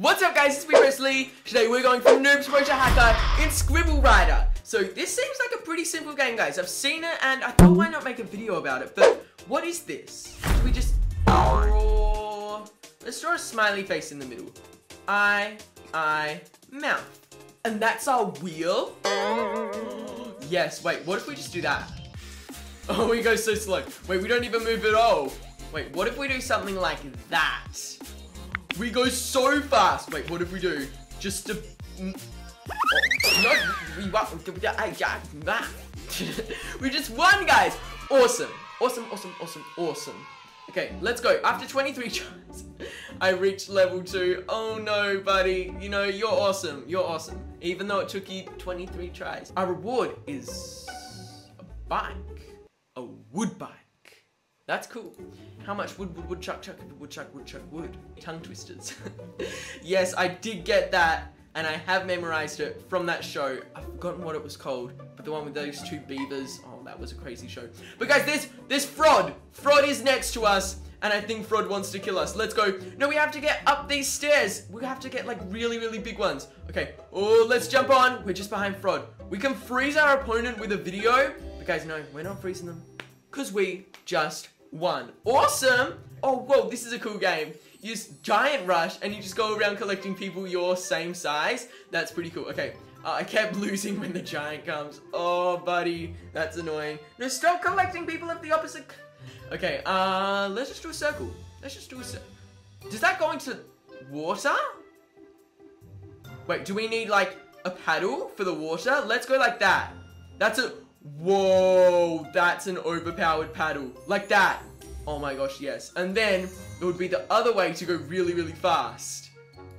What's up guys, it's me Prezley. Today we're going from Noobs Motor Hacker in Scribble Rider. So this seems like a pretty simple game guys. I've seen it and I thought why not make a video about it. But what is this? Do we just draw... Let's draw a smiley face in the middle. Eye, eye, mouth. And that's our wheel? yes, wait, what if we just do that? Oh, we go so slow. Wait, we don't even move at all. Wait, what if we do something like that? We go so fast. Wait, what if we do? Just to... Mm. Oh, no, we, we just won, guys. Awesome. Awesome, awesome, awesome, awesome. Okay, let's go. After 23 tries, I reached level 2. Oh no, buddy. You know, you're awesome. You're awesome. Even though it took you 23 tries. Our reward is a bike a wood bike. That's cool. How much wood, wood, wood, chuck, chuck, wood, chuck, wood, chuck, wood? Tongue twisters. yes, I did get that, and I have memorized it from that show. I've forgotten what it was called, but the one with those two beavers. Oh, that was a crazy show. But guys, this there's fraud, Frod is next to us, and I think fraud wants to kill us. Let's go. No, we have to get up these stairs. We have to get, like, really, really big ones. Okay. Oh, let's jump on. We're just behind fraud. We can freeze our opponent with a video, but guys, no, we're not freezing them because we just won. Awesome! Oh, whoa, this is a cool game. You use Giant Rush and you just go around collecting people your same size. That's pretty cool. Okay, uh, I kept losing when the giant comes. Oh, buddy, that's annoying. No, stop collecting people of the opposite... Okay, uh, let's just do a circle. Let's just do a circle. Does that go into water? Wait, do we need, like, a paddle for the water? Let's go like that. That's a... Whoa, that's an overpowered paddle. Like that. Oh my gosh, yes. And then it would be the other way to go really, really fast.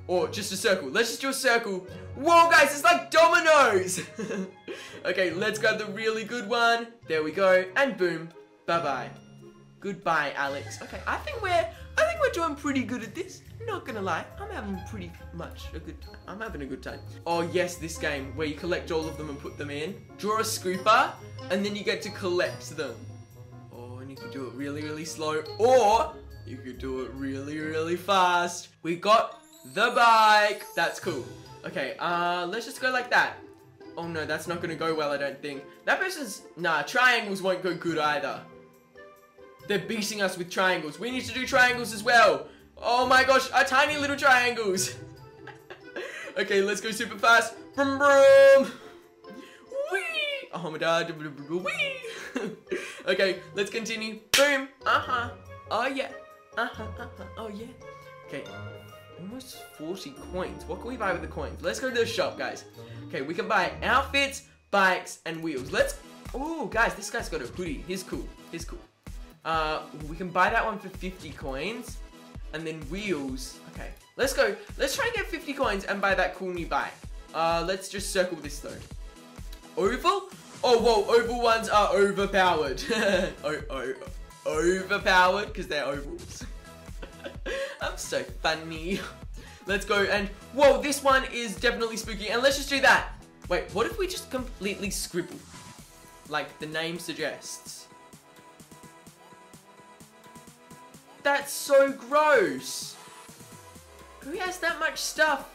Or just a circle. Let's just do a circle. Whoa, guys, it's like dominoes. okay, let's grab the really good one. There we go. And boom. Bye-bye. Goodbye, Alex. Okay, I think we're I think we're doing pretty good at this. Not gonna lie, I'm having pretty much a good time. I'm having a good time. Oh yes, this game where you collect all of them and put them in. Draw a scooper, and then you get to collect them. Oh, and you can do it really, really slow, or you could do it really, really fast. We got the bike. That's cool. Okay, uh, let's just go like that. Oh no, that's not gonna go well, I don't think. That person's, nah, triangles won't go good either. They're beating us with triangles. We need to do triangles as well. Oh my gosh, our tiny little triangles. okay, let's go super fast. Brum brum. Whee! Oh my god. Whee! okay, let's continue. Boom. Uh-huh. Oh yeah. Uh-huh. Uh-huh. Oh yeah. Okay. Almost 40 coins. What can we buy with the coins? Let's go to the shop, guys. Okay, we can buy outfits, bikes, and wheels. Let's... Oh, guys, this guy's got a hoodie. He's cool. He's cool. Uh, we can buy that one for 50 coins and then wheels. Okay, let's go. Let's try and get 50 coins and buy that cool new bike. Uh, let's just circle this though. Oval? Oh, whoa, oval ones are overpowered. oh, oh, overpowered because they're ovals. I'm so funny. Let's go and, whoa, this one is definitely spooky. And let's just do that. Wait, what if we just completely scribble? Like the name suggests. That's so gross. Who has that much stuff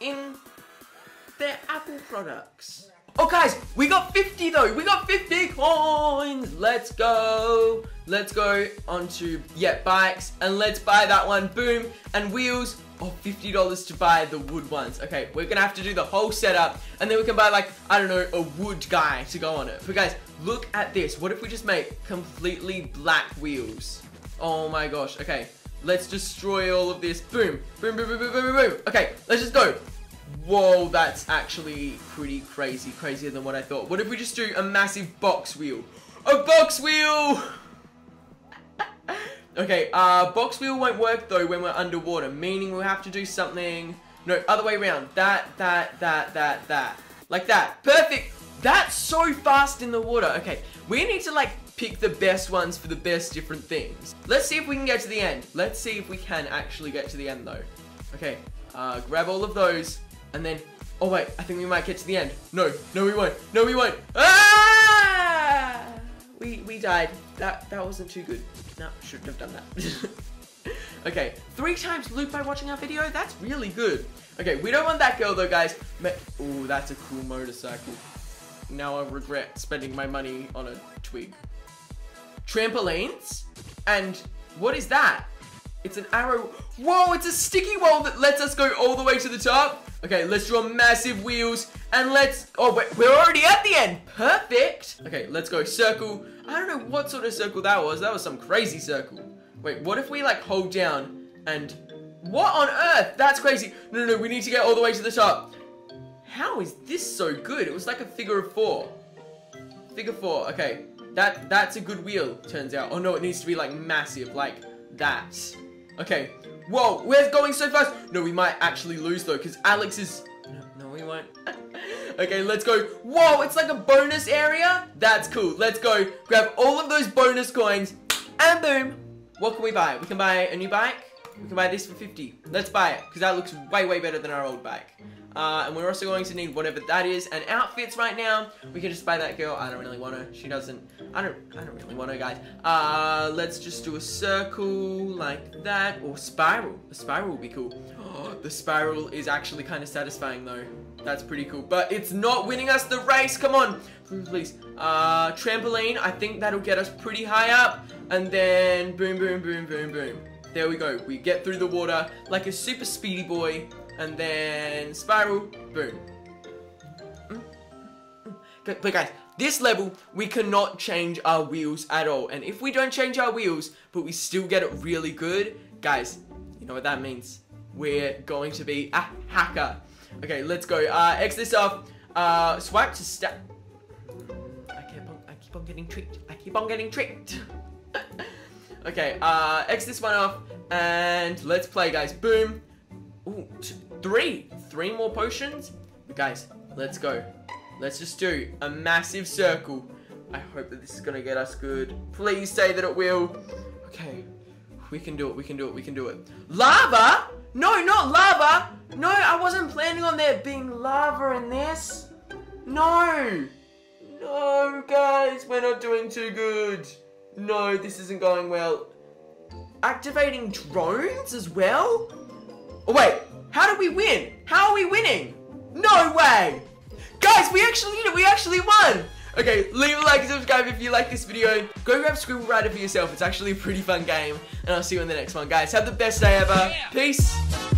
in their Apple products? Oh guys, we got 50 though. We got 50 coins. Let's go. Let's go onto, yeah, bikes. And let's buy that one. Boom. And wheels. Oh, $50 to buy the wood ones. Okay, we're gonna have to do the whole setup. And then we can buy like, I don't know, a wood guy to go on it. But guys, look at this. What if we just make completely black wheels? Oh my gosh. Okay, let's destroy all of this. Boom. Boom, boom, boom, boom, boom, boom. Okay, let's just go. Whoa, that's actually pretty crazy, crazier than what I thought. What if we just do a massive box wheel? A box wheel! okay, uh, box wheel won't work though when we're underwater, meaning we'll have to do something... No, other way around. That, that, that, that, that. Like that. Perfect! That's so fast in the water. Okay, we need to like pick the best ones for the best different things. Let's see if we can get to the end. Let's see if we can actually get to the end though. Okay, uh, grab all of those. And then, oh wait, I think we might get to the end. No, no we won't. No we won't. Ah! We, we died. That, that wasn't too good. No, shouldn't have done that. Okay, three times loop by watching our video? That's really good. Okay, we don't want that girl though, guys. Oh, that's a cool motorcycle. Now I regret spending my money on a twig. Trampolines? And what is that? It's an arrow. Whoa, it's a sticky wall that lets us go all the way to the top. Okay, let's draw massive wheels and let's, oh, wait, we're already at the end. Perfect. Okay, let's go circle. I don't know what sort of circle that was. That was some crazy circle. Wait, what if we like hold down and, what on earth? That's crazy. No, no, no, we need to get all the way to the top. How is this so good? It was like a figure of four. Figure four, okay. That That's a good wheel, turns out. Oh no, it needs to be like massive, like that. Okay. Whoa, we're going so fast. No, we might actually lose though, because Alex is... No, no we won't. okay, let's go. Whoa, it's like a bonus area? That's cool. Let's go. Grab all of those bonus coins, and boom. What can we buy? We can buy a new bike. We can buy this for 50. Let's buy it, because that looks way, way better than our old bike. Uh, and we're also going to need whatever that is and outfits right now. We can just buy that girl. I don't really want her. She doesn't. I don't. I don't really want her, guys. Uh, let's just do a circle like that or spiral. A spiral will be cool. Oh, the spiral is actually kind of satisfying though. That's pretty cool. But it's not winning us the race. Come on, please. Uh, trampoline. I think that'll get us pretty high up. And then boom, boom, boom, boom, boom. There we go. We get through the water like a super speedy boy and then spiral, boom. But guys, this level, we cannot change our wheels at all. And if we don't change our wheels, but we still get it really good, guys, you know what that means. We're going to be a hacker. Okay, let's go. Uh, X this off. Uh, swipe to step. I keep on, I keep on getting tricked. I keep on getting tricked. okay, uh, X this one off. And let's play, guys. Boom. Three! Three more potions? Guys, let's go. Let's just do a massive circle. I hope that this is gonna get us good. Please say that it will. Okay. We can do it, we can do it, we can do it. Lava? No, not lava! No, I wasn't planning on there being lava in this. No! No, guys, we're not doing too good. No, this isn't going well. Activating drones as well? Oh, wait. How do we win? How are we winning? No way! Guys, we actually did it. We actually won. Okay, leave a like and subscribe if you like this video. Go grab Scribble Rider for yourself. It's actually a pretty fun game. And I'll see you in the next one, guys. Have the best day ever. Peace.